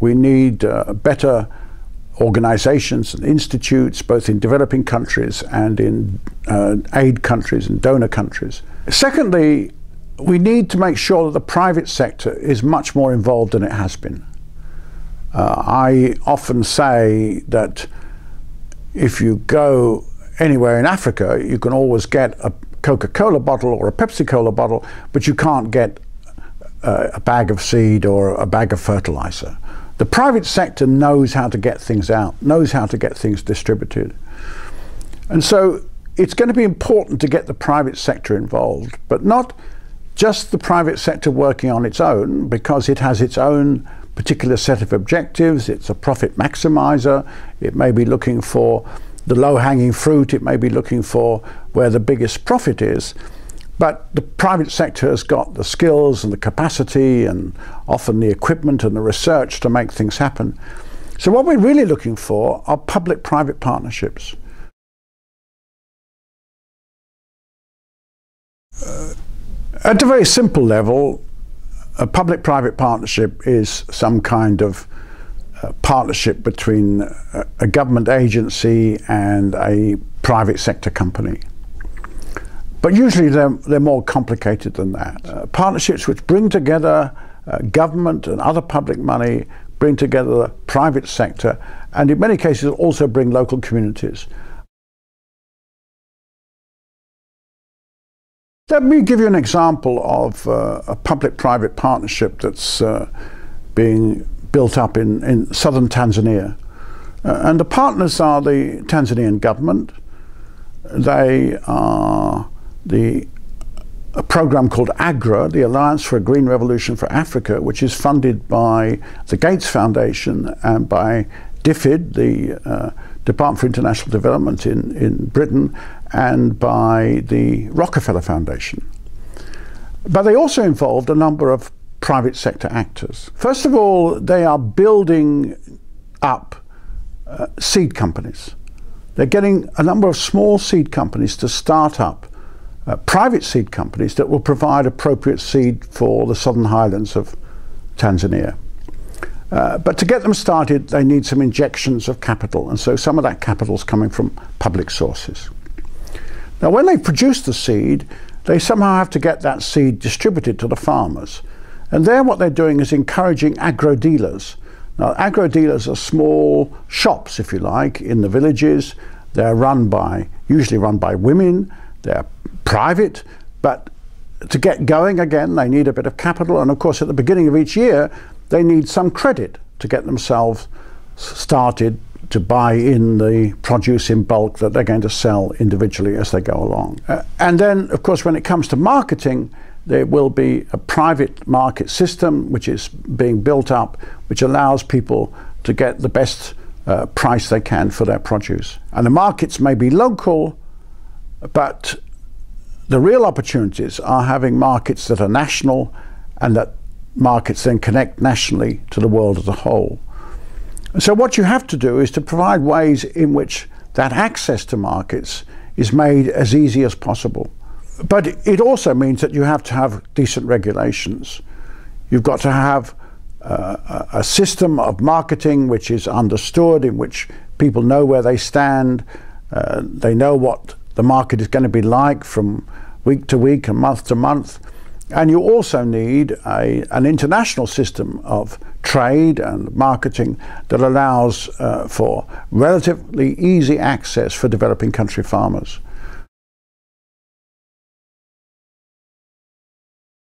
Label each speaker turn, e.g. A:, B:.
A: We need uh, better organizations and institutes, both in developing countries and in uh, aid countries and donor countries. Secondly, we need to make sure that the private sector is much more involved than it has been. Uh, I often say that if you go anywhere in Africa, you can always get a Coca Cola bottle or a Pepsi Cola bottle, but you can't get uh, a bag of seed or a bag of fertilizer. The private sector knows how to get things out, knows how to get things distributed. And so it's going to be important to get the private sector involved, but not just the private sector working on its own, because it has its own particular set of objectives. It's a profit maximizer. It may be looking for the low hanging fruit, it may be looking for where the biggest profit is. But the private sector has got the skills and the capacity and often the equipment and the research to make things happen. So, what we're really looking for are public private partnerships. Uh, at a very simple level, a public private partnership is some kind of uh, partnership between a, a government agency and a private sector company. But usually they're, they're more complicated than that. Uh, partnerships which bring together uh, government and other public money, bring together the private sector, and in many cases also bring local communities. Let me give you an example of uh, a public-private partnership that's uh, being built up in, in southern Tanzania. Uh, and the partners are the Tanzanian government. They are the a program called AGRA, the Alliance for a Green Revolution for Africa, which is funded by the Gates Foundation and by DFID, the uh, Department for International Development in, in Britain, and by the Rockefeller Foundation. But they also involved a number of private sector actors. First of all, they are building up uh, seed companies. They're getting a number of small seed companies to start up uh, private seed companies that will provide appropriate seed for the southern highlands of Tanzania. Uh, but to get them started, they need some injections of capital, and so some of that capital is coming from public sources. Now, when they produce the seed, they somehow have to get that seed distributed to the farmers. And there, what they're doing is encouraging agro dealers. Now, agro dealers are small shops, if you like, in the villages. They're run by, usually run by women. They're private, but to get going again, they need a bit of capital. And of course, at the beginning of each year, they need some credit to get themselves started to buy in the produce in bulk that they're going to sell individually as they go along. Uh, and then, of course, when it comes to marketing, there will be a private market system which is being built up, which allows people to get the best uh, price they can for their produce. And the markets may be local, but the real opportunities are having markets that are national and that markets then connect nationally to the world as a whole. So, what you have to do is to provide ways in which that access to markets is made as easy as possible. But it also means that you have to have decent regulations. You've got to have uh, a system of marketing which is understood, in which people know where they stand, uh, they know what the market is going to be like from week to week and month to month. And you also need a, an international system of trade and marketing that allows uh, for relatively easy access for developing country farmers.